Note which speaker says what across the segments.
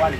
Speaker 1: olha.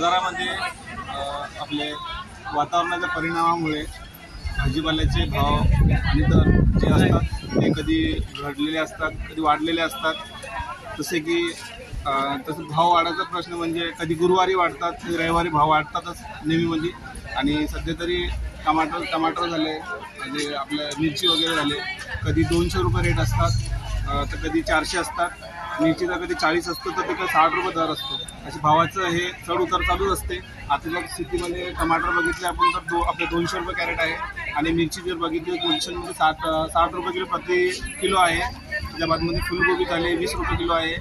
Speaker 1: बाजारामध्ये आपले वातावरणाच्या परिणामामुळे भाजीपाल्याचे भाव आणि दर जे असतात ते कधी घडलेले असतात कधी वाढलेले असतात. जसे की तसं भाव वाढायचा प्रश्न म्हणजे कधी गुरुवारी वाढतात कधी रविवारी भाव वाढतातच नेहमीमध्ये म्हणजे. आणि सध्या तरी टमाटर टमाटर झाले म्हणजे आपल्या मिरची वगैरे झाले कधी दोनशे रुपये रेट असतात तर कधी चारशे असतात. मिरचीचा कधी चाळीस असतो तर तिथं साठ रुपये दर असतो. असे भावाचं हे चढ उतार चालूच असते. आता जर स्थितीमध्ये टमाटर बघितले आपण तर दो आपले दोनशे रुपये कॅरेट आहे. आणि मिरची जर बघितली पोझिशनमध्ये साठ साठ रुपये किलो प्रति किलो आहे. त्याच्या बादमध्ये फुलगोबी झाले वीस रुपये किलो आहे.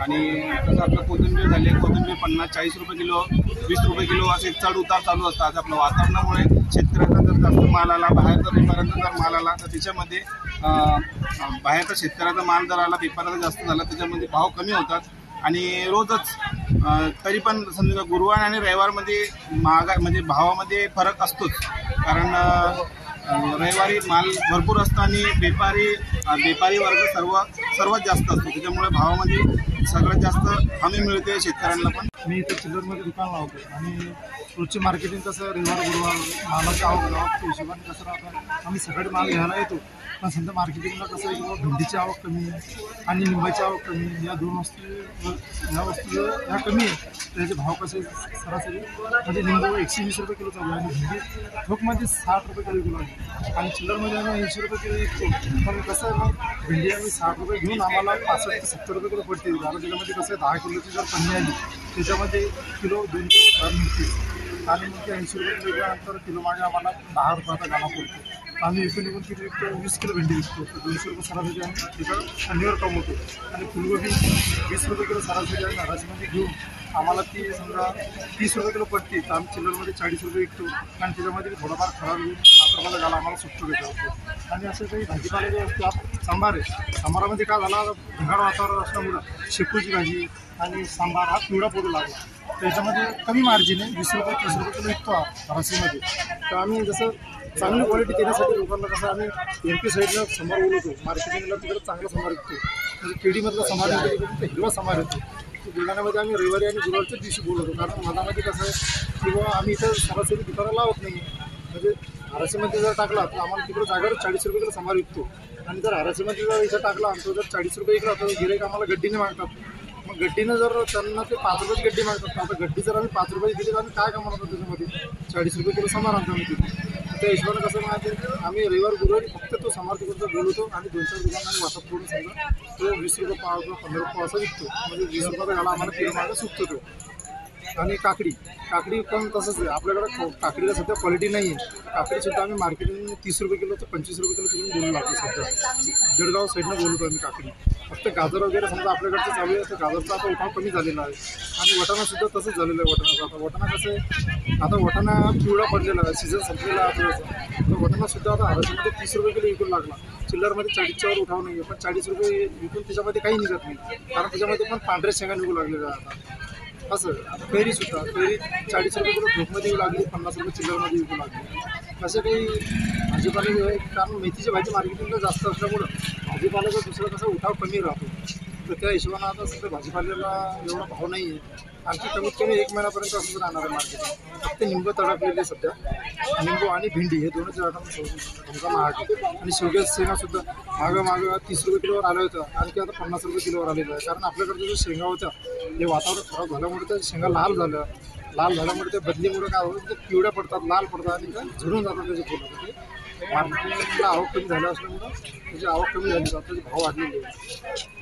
Speaker 1: आणि तसं आपलं कोथिंबीर झाले कोथिंबीर पन्नास चाळीस रुपये किलो वीस रुपये किलो असे चढ उतार चालू असतात. आज आपल्या वातावरणामुळे शेतकऱ्यांचा जर जास्त माल आला बाहेरचा पेपरांचा जर माल आला तर त्याच्यामध्ये बाहेरचा शेतकऱ्याचा माल जर आला पेपराचा जास्त झाला त्याच्यामध्ये भाव कमी होतात. आणि रोजच तरी पण समजा गुरुवार आणि रविवारमध्ये महागा म्हणजे भावामध्ये फरक असतोच. कारण रविवारी माल भरपूर असतो आणि व्यापारी व्यापारी वर्ग सर्व सर्वात जास्त असतो. त्याच्यामुळे भावामध्ये सगळ्यात जास्त हमी मिळते शेतकऱ्यांना पण.
Speaker 2: मी इथे चिल्लरमध्ये दुकान लावतो आणि रोजची मार्केटिंग कसं रविवार गुरुवार मालाचा आवक आवक हिशोबाने कसं राहतो आम्ही सगळे माल घ्यायला येतो. पण समजा मार्केटिंगला कसं आहे किंवा भेंडीची आवक कमी आहे आणि लिंबाची आवक कमी आहे या दोन वस्तू ह्या वस्तू ह्या कमी आहे. त्याचे भाव कसे सरासरी म्हणजे लिंबू एकशे वीस रुपये किलो चालू आहे आणि भेंडी ठोकमध्ये साठ रुपये किलो किलो आहे. आणि चिल्लरमध्ये आम्ही ऐंशी रुपये किलो विकतो. पण कसं आहे मग भेंडी आम्ही साठ रुपये घेऊन आम्हाला पासष्ट ते सत्तर रुपये किलो पडते. बारा किलोमध्ये कसं आहे? दहा किलोची जर पन्नी आली त्याच्यामध्ये किलो दोन किलो मिळते आणि मग ते ऐंशी रुपये केल्यानंतर किलो मागे आम्हाला दहा रुपयाचा गाणा पडतो. आम्ही एकोणी पण किती विकतो? वीस किलो भेंडी विकतो. दोनशे रुपये सरासरी आम्ही तिथं शनिवार कमवतो आणि फुलगोबी वीस रुपये किलो सरासरी आम्ही घराच्यामध्ये घेऊन आम्हाला ती समजा तीस रुपये किलो पडते तर आम्ही चिल्लरमध्ये चाळीस रुपये विकतो. आणि त्याच्यामध्ये थोडाफार खराब होईल सात रुपयाला झाला आम्हाला सुट्टो भेटतो. आणि असं काही भाजीपाला जे असतो सांबार आहे. सांबारामध्ये काय झाला ढगाळ वातावरण असल्यामुळं शेपूची भाजी आणि सांबार हा पिवळा पडू लागला. त्याच्यामध्ये कमी मार्जिन आहे वीस रुपये तीस रुपये किलो विकतो राशीमध्ये. तर आम्ही जसं चांगली क्वालिटी देण्यासाठी लोकांना कसं आम्ही एम पी साईडला समार बोलवतो मार्केटिंगला तिकडे चांगला समार विकतो. म्हणजे केडीमधला समार येतो हिरवा समार येतो. बुलढाण्यामध्ये आम्ही रविवारी आणि गुरुवारच्या दिवशी बोलवतो. कारण मनामध्ये कसं आहे की आम्ही इथं सरासरी दुकानं लावत नाही म्हणजे आरसीमध्ये जर टाकला तर आम्हाला तिकडे जागेवर चाळीस रुपये किलो समार विकतो. आणि जर आरसीमध्ये जर इथं टाकला आमचं जर चाळीस रुपये इकडं तर गिराईक आम्हाला गड्डीने मागतात. मग गड्डीनं जर त्यांना ते पाच रुपयाची गड्डी मागतात आता गड्डी जर आम्ही पाच रुपये दिली तर आम्ही काय कमावणार होतो त्याच्यामध्ये? चाळीस रुपये किलो समार आणतो आम्ही तिथे त्या हिशोबाने कसं माहिती आहे, आम्ही रविवार गुरुवारी फक्त तो समार तिकडचा बोलवतो आणि दोन चार दुकान आम्ही वाटप करून समजा तो वीस रुपये पाव किंवा पंधरा रुपये असा विकतो. म्हणजे वीस रुपयाचा घाला आम्हाला किलो मागे सुटतो तो. आणि काकडी. काकडी पण तसंच आहे. आपल्याकडे काकडीला सध्या क्वालिटी नाही आहे काकडीसुद्धा आम्ही मार्केटिंग तीस रुपये किलो तर पंचवीस रुपये किलो तिकडून बोलू लागतो सध्या. जळगाव साईडनं बोलतो आम्ही काकडी. फक्त गाजर वगैरे समजा आपल्याकडचं चालू आहे तर गाजरचा आता उठाव कमी झालेला आहे. आणि वटाणासुद्धा तसंच झालेलं आहे वटाणाचा. आता वटाणा कसं आहे आता वटाणा पिवळा पडलेला आहे. सीझन संपलेला आहे तर वटाणासुद्धा आता हरशीमध्ये तीस रुपये किलो विकून लागला. चिल्लरमध्ये चाळीसच्यावर उठाव नाही आहे पण चाळीस रुपये विकून त्याच्यामध्ये काही निघत नाही. कारण त्याच्यामध्ये पण पांढऱ्या शेंगा निघू लागलेल्या आहे आता. असं फेरी सुद्धा फेरी चाळीस रुपये किलो येऊ लागली पन्नास रुपये चिल्लरमध्ये विकू लागली. असं काही भाजीपाले कारण मेथीची भाजी मार्केटिंगला जास्त असल्यामुळं भाजीपाल्याचा दुसरा कसा उठाव कमी राहतो. तर त्या हिशोबानं आता सध्या भाजीपाल्याला एवढा भाव नाही आहे आणखी कमीत कमी एक महिन्यापर्यंत असंच राहणार आहे मार्केट. फक्त निंब तडकलेले सध्या. निंबू आणि भेंडी हे दोनच तुमचा महाग आहे. आणि शेवग्याच्या शेंगा सुद्धा मागं मागं तीस रुपये किलोवर आलं होतं. आणखी आता पन्नास रुपये किलोवर आलेलं आहे. कारण आपल्याकडच्या जो शेंगा होत्या हे वातावरण खराब झाल्यामुळे त्या शेंगा लाल झालं लाल झाल्यामुळे त्या बदलीमुळे काय होतं? ते पिवळ्या पडतात लाल पडतात आणि त्या झडून जातात त्याचे फुलं. म्हणजे ते मार्केटला आवक कमी झाल्या असल्यामुळं त्याची आवक कमी झाली जातात त्याचे भाव वाढलेले आहे.